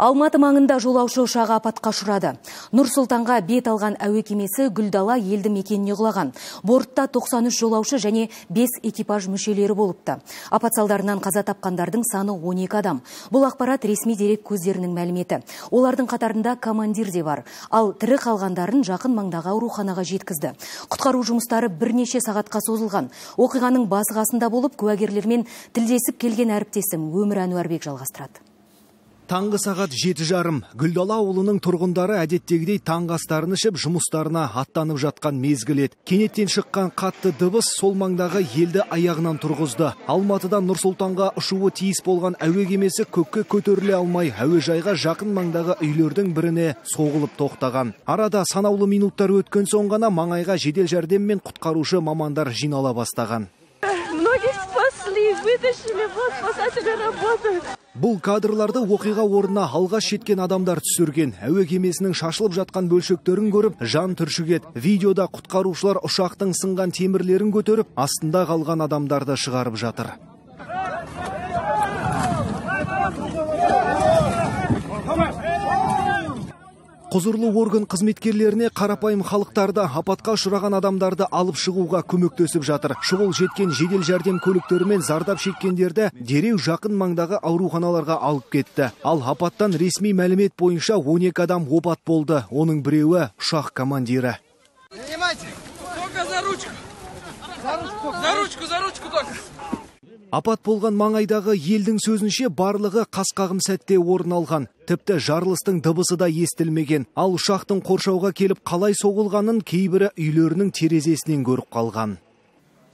Алматы маңында жолаушы ұшағы апатқа ұшырады. Нұр Сұлтанға бет алған әуе кемесі Гүлдала елді мекеніне құлаған. Бортта 93 жолаушы және 5 экипаж мүшелері болыпты. Апат салдарынан қаза тапқандардың саны 12 адам. Бұл ақпарат ресми дерек көздерінің мәліметі. Олардың қатарында командир де бар. Ал тірі қалғандарын жақын маңдағы ауруханаға жеткізді. Құтқару жұмыстары бірнеше сағатқа созылған. Оқиғаның басы қасында болып, куәгерлермен тілдесіп келген әріптесім Өмір Әнуарбек жалғастырады. Таңғы сағат жеті жарым Гүлдала ауылының тұрғындары әдеттегідей таңғы астарын ішіп жұмыстарына аттанып жатқан мезгіл еді. Кенеттен шыққан қатты дыбыс сол маңдағы елді аяғынан тұрғызды. Алматыдан Нұрсұлтанға ұшуы тиіс болған әуе кемесі көкке көтеріле алмай әуежайға жақын маңдағы үйлердің біріне соғылып тоқтаған. Арада санаулы минуттар өткен соң ғана маңайға жедел жәрдем мен құтқарушы мамандар жинала бастаған. Многих спасли, вытащили, вот спасатели работают. Бұл кадрларды оқиға орнына алғаш жеткен адамдар түсірген. Әуе кемесінің шашылып жатқан бөлшектерін көріп, жан түршігет. Видеода құтқарушылар ұшақтың сынған темірлерін көтеріп, астында қалған адамдарды шығарып жатыр. Құзырлы орган қызметкерлеріне қарапайым халықтарды апатқа ұшыраған адамдарды алып шығуға көмектесіп жатыр. Шұғыл жеткен жедел жәрдем көліктерімен зардап шеккендерді дереу жақын маңдағы ауруханаларға алып кетті. Ал апаттан ресми мәлімет бойынша 12 адам опат болды. Оның біреуі ұшақ командирі. За ручку за ручку только! Апат болған маңайдағы елдің сөзінше барлығы қасқағым сәтте орын алған. Тіпті жарылыстың дыбысы да естілмеген. Ал ұшақтың қоршауға келіп қалай соғылғанын кейбірі үйлерінің терезесінен көріп қалған.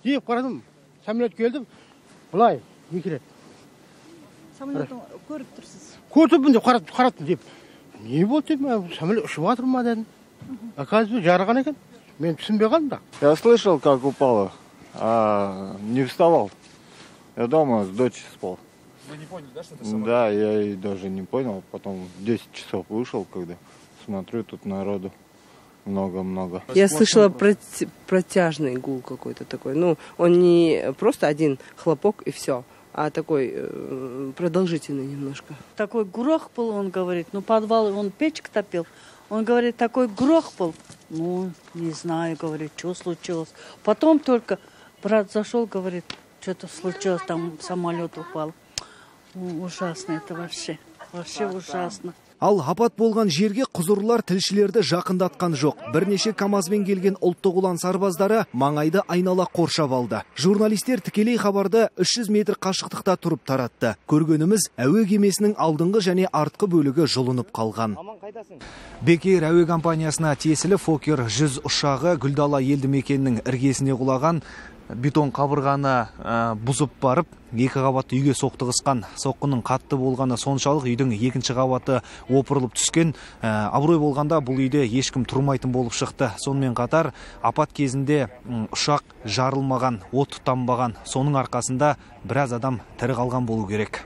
Деп қарадым самолет келді былай екі рет. Самолетін көріп тұрсыз? Көрдім деп қараттым деп. Не болды деп самолет ұшып жатыр ма дедім. Оказывается жарған екен. Мен түсінбей қалдым да. Я слышал как упало а не вставал. Я дома с дочерью спал. Вы не поняли, да, что это самолет? Да, я и даже не понял. Потом в 10 часов вышел, когда смотрю, тут народу много-много. Я слышала протяжный гул какой-то такой. Ну, он не просто один хлопок и все, а такой э, продолжительный немножко. Такой грох был, он говорит, ну подвал, он печка топил. Он говорит, такой грох был. Ну, не знаю, говорит, что случилось. Потом только брат зашел, говорит, что-то случилось, там самолет упал. Ужасно это вообще. Вообще ужасно. Ал апат болған жерге құзырлар тілшілерді жақындатқан жоқ. Бірнеше камазбен келген ұлттық ұлан сарбаздары маңайды айнала қоршап алды. Журналистер тікелей хабарды 300 метр қашықтықта тұрып таратты. Көргеніміз әуе кемесінің алдыңғы және артқы бөлігі жұлынып қалған. Бекер әуе компаниясына тиесілі Фокер 100 ұшағы Гүлдала елді мекенінің іргесіне құлаған бетон қабырғаны бұзып барып екі қабатты үйге соқтығысқан. Соққының қатты болғаны соншалық үйдің екінші қабаты опырылып түскен. Абырой болғанда бұл үйде ешкім тұрмайтын болып шықты. Сонымен қатар апат кезінде ұшақ жарылмаған от тұтанбаған. Соның арқасында біраз адам тірі қалған болу керек.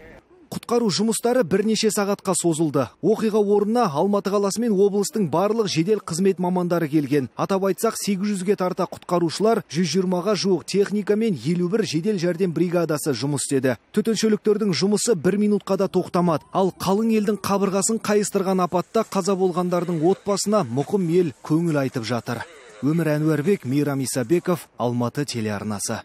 Құтқару жұмыстары бірнеше сағатқа созылды. Оқиға орнына алматы қаласы мен облыстың барлық жедел қызмет мамандары келген. Атап айтсақ 800-ге тарта құтқарушылар 120-ға жуық техника мен 51 жедел жәрдем бригадасы жұмыс істеді. Төтеншеліктердің жұмысы бір минутқа да тоқтамады. Ал қалың елдің қабырғасын қайыстырған апатта қаза болғандардың отбасына мұқым ел көңіл айтып жатыр. Өмір әнуарбек мейрам исабеков алматы телеарнасы.